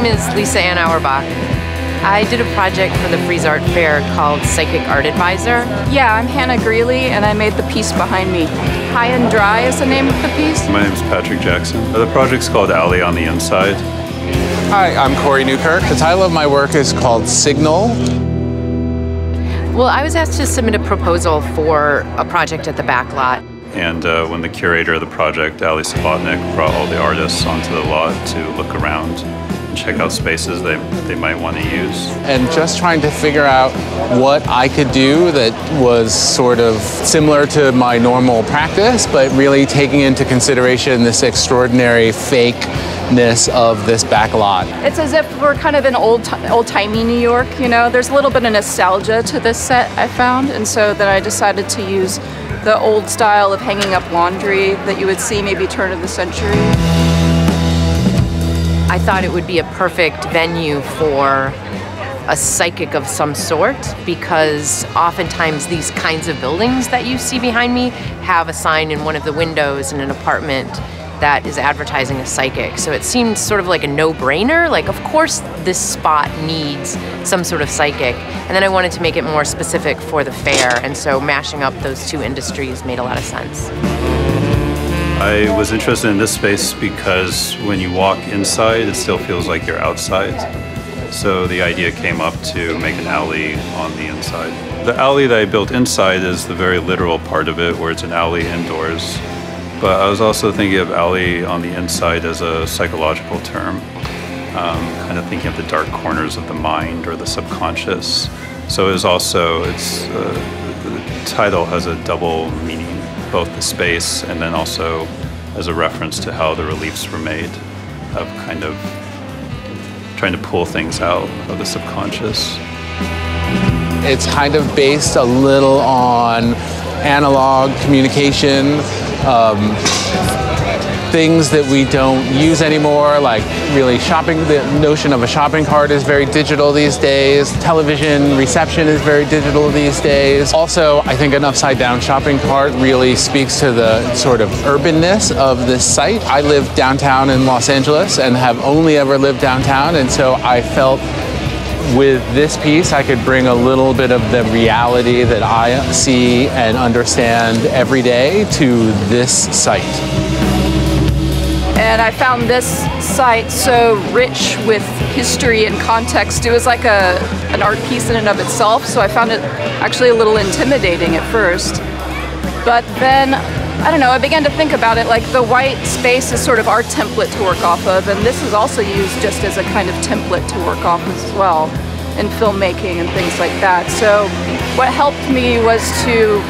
name's Lisa Anne Auerbach. I did a project for the Frieze Art Fair called Psychic Art Advisor. Yeah, I'm Hannah Greely, and I made the piece behind me. High and Dry is the name of the piece. My name is Patrick Jackson. The project's called Alley on the Inside. Hi, I'm Kori Newkirk. The title of my work is called Signal. Well, I was asked to submit a proposal for a project at the backlot. And uh, when the curator of the project, Ali Subotnick, brought all the artists onto the lot to look around and check out spaces they, they might want to use. And just trying to figure out what I could do that was sort of similar to my normal practice, but really taking into consideration this extraordinary fakeness of this back lot. It's as if we're kind of in old, old-timey New York, you know? There's a little bit of nostalgia to this set, I found, and so then I decided to use the old style of hanging up laundry that you would see maybe turn of the century. I thought it would be a perfect venue for a psychic of some sort because oftentimes these kinds of buildings that you see behind me have a sign in one of the windows in an apartment that is advertising a psychic. So it seemed sort of like a no-brainer. Like, of course, this spot needs some sort of psychic. And then I wanted to make it more specific for the fair, and so mashing up those two industries made a lot of sense. I was interested in this space because when you walk inside, it still feels like you're outside. So the idea came up to make an alley on the inside. The alley that I built inside is the very literal part of it, where it's an alley indoors. But I was also thinking of alley on the inside as a psychological term, um, kind of thinking of the dark corners of the mind or the subconscious. So it was also, it's, uh, the title has a double meaning, both the space and then also as a reference to how the reliefs were made, of kind of trying to pull things out of the subconscious. It's kind of based a little on analog communication, um, things that we don't use anymore, like really shopping, the notion of a shopping cart is very digital these days. Television reception is very digital these days. Also, I think an upside down shopping cart really speaks to the sort of urbanness of this site. I live downtown in Los Angeles and have only ever lived downtown, and so I felt with this piece, I could bring a little bit of the reality that I see and understand every day to this site. And I found this site so rich with history and context. It was like a, an art piece in and of itself, so I found it actually a little intimidating at first. But then, I don't know, I began to think about it like the white space is sort of our template to work off of, and this is also used just as a kind of template to work off as well in filmmaking and things like that. So what helped me was to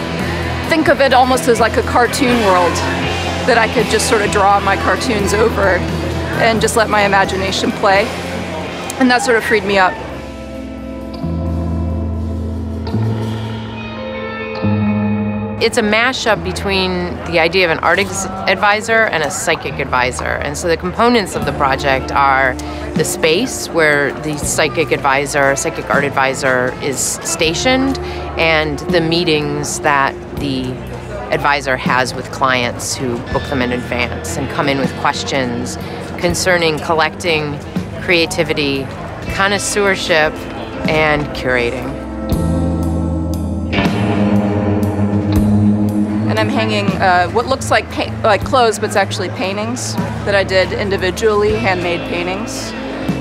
think of it almost as like a cartoon world that I could just sort of draw my cartoons over and just let my imagination play. And that sort of freed me up. It's a mashup between the idea of an art advisor and a psychic advisor. And so the components of the project are the space where the psychic advisor, psychic art advisor is stationed, and the meetings that the advisor has with clients who book them in advance and come in with questions concerning collecting, creativity, connoisseurship, and curating. and I'm hanging uh, what looks like like clothes, but it's actually paintings that I did individually, handmade paintings.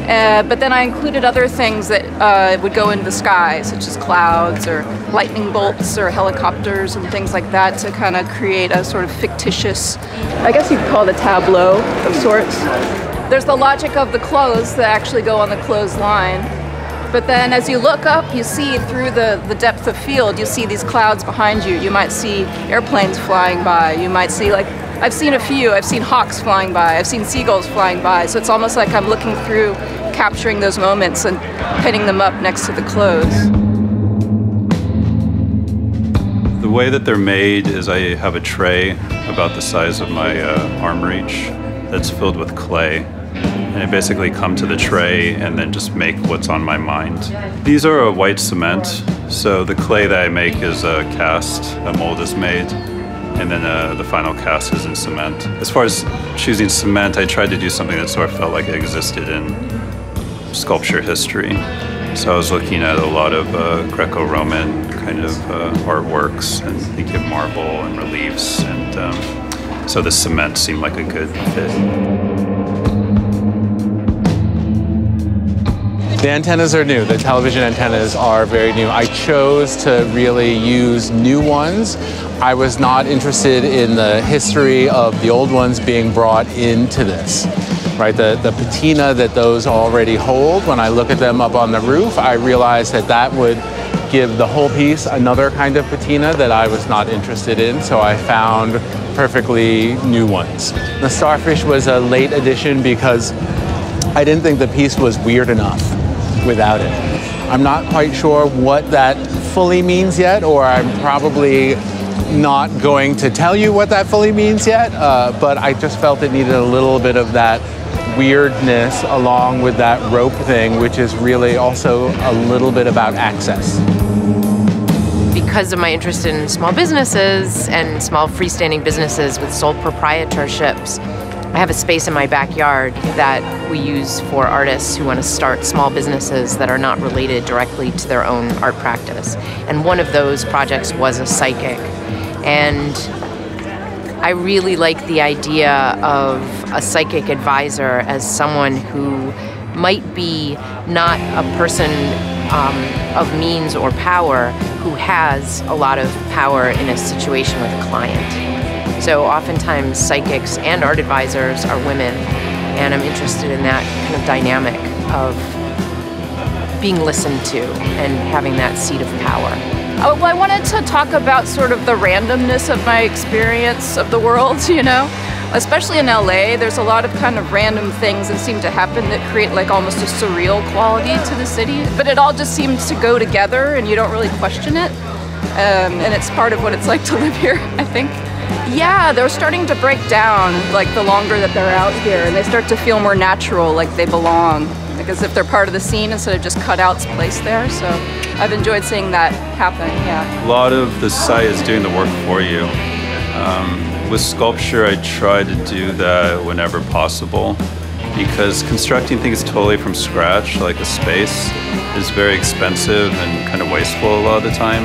Uh, but then I included other things that uh, would go into the sky, such as clouds or lightning bolts or helicopters and things like that to kind of create a sort of fictitious, I guess you could call it a tableau of sorts. There's the logic of the clothes that actually go on the clothesline but then as you look up, you see through the, the depth of field, you see these clouds behind you. You might see airplanes flying by. You might see like, I've seen a few. I've seen hawks flying by. I've seen seagulls flying by. So it's almost like I'm looking through, capturing those moments and pinning them up next to the clothes. The way that they're made is I have a tray about the size of my uh, arm reach that's filled with clay and I basically come to the tray and then just make what's on my mind. These are a white cement, so the clay that I make is a cast, a mold is made, and then uh, the final cast is in cement. As far as choosing cement, I tried to do something that sort of felt like it existed in sculpture history. So I was looking at a lot of uh, Greco-Roman kind of uh, artworks and thinking of marble and reliefs, and um, so the cement seemed like a good fit. The antennas are new. The television antennas are very new. I chose to really use new ones. I was not interested in the history of the old ones being brought into this. Right, the, the patina that those already hold, when I look at them up on the roof, I realized that that would give the whole piece another kind of patina that I was not interested in, so I found perfectly new ones. The starfish was a late addition because I didn't think the piece was weird enough without it. I'm not quite sure what that fully means yet, or I'm probably not going to tell you what that fully means yet, uh, but I just felt it needed a little bit of that weirdness along with that rope thing, which is really also a little bit about access. Because of my interest in small businesses and small freestanding businesses with sole proprietorships, I have a space in my backyard that we use for artists who want to start small businesses that are not related directly to their own art practice. And one of those projects was a psychic. And I really like the idea of a psychic advisor as someone who might be not a person um, of means or power who has a lot of power in a situation with a client. So oftentimes psychics and art advisors are women, and I'm interested in that kind of dynamic of being listened to and having that seat of power. Oh, well, I wanted to talk about sort of the randomness of my experience of the world, you know? Especially in LA, there's a lot of kind of random things that seem to happen that create like almost a surreal quality to the city. But it all just seems to go together and you don't really question it. Um, and it's part of what it's like to live here, I think. Yeah, they're starting to break down like the longer that they're out here and they start to feel more natural, like they belong like as if they're part of the scene instead of just cutouts placed there. So I've enjoyed seeing that happen. Yeah. A lot of the site is doing the work for you. Um, with sculpture, I try to do that whenever possible because constructing things totally from scratch, like a space, is very expensive and kind of wasteful a lot of the time.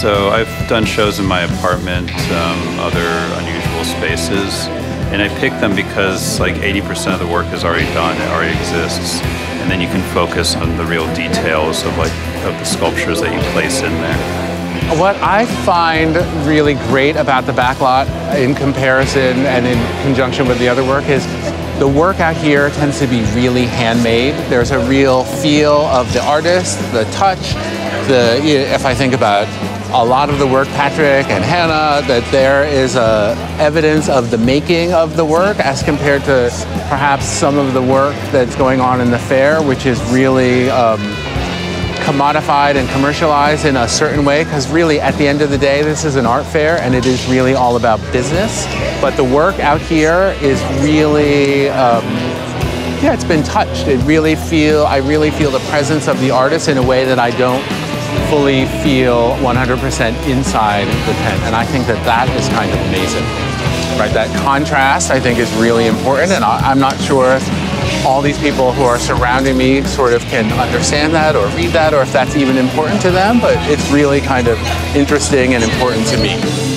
So I've done shows in my apartment, um, other unusual spaces, and I pick them because like 80% of the work is already done, it already exists. And then you can focus on the real details of like of the sculptures that you place in there. What I find really great about the backlot in comparison and in conjunction with the other work is the work out here tends to be really handmade. There's a real feel of the artist, the touch, the if I think about a lot of the work, Patrick and Hannah, that there is evidence of the making of the work as compared to perhaps some of the work that's going on in the fair, which is really um, commodified and commercialized in a certain way. Because really, at the end of the day, this is an art fair, and it is really all about business. But the work out here is really. Um, yeah, it's been touched. It really feel I really feel the presence of the artist in a way that I don't fully feel 100% inside the tent. And I think that that is kind of amazing. Right, that contrast I think is really important, and I'm not sure if all these people who are surrounding me sort of can understand that or read that, or if that's even important to them. But it's really kind of interesting and important to me.